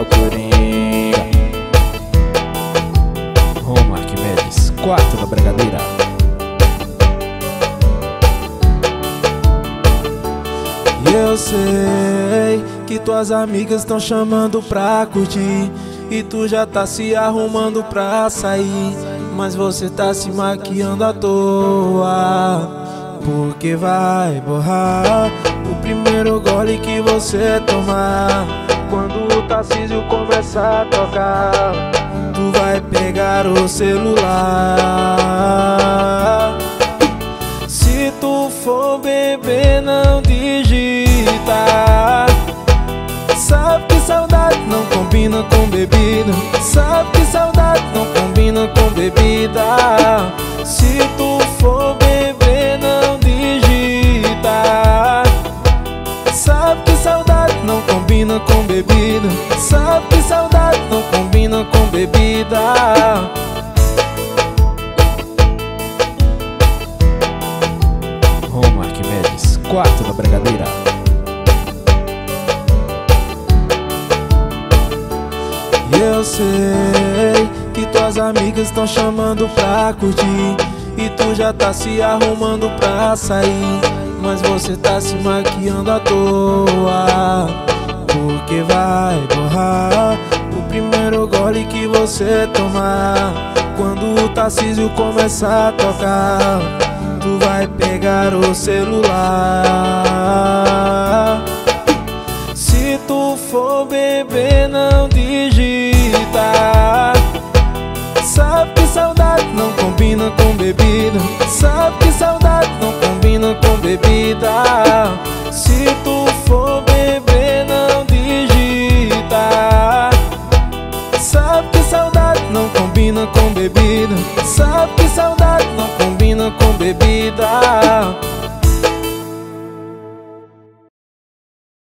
o Coringa Roma Arquimedes, 4 na Brigadeira E eu sei que tuas amigas estão chamando pra curtir. E tu já tá se arrumando pra sair. Mas você tá se maquiando à toa. Porque vai borrar o primeiro gole que você tomar Tarcísio começar a tocar Tu vai pegar o celular. Se tu for beber não digita. Sabe que saudade não combina com bebida. Sabe que saudade não combina combina com bebida. Sabe que saudade não combina com bebida. Roma Arquimedes, 4 na Brigadeira E eu sei que tuas amigas estão chamando pra curtir. E tu já tá se arrumando pra sair. Mas você tá se maquiando à toa Porque vai borrar o primeiro gole que você tomar. Quando o Tarcísio começar a tocar Tu vai pegar o celular. Se tu for beber, não digita. Sabe que saudade não combina com bebida. Sabe que saudade não combina com bebida Sabe que saudade não combina com bebida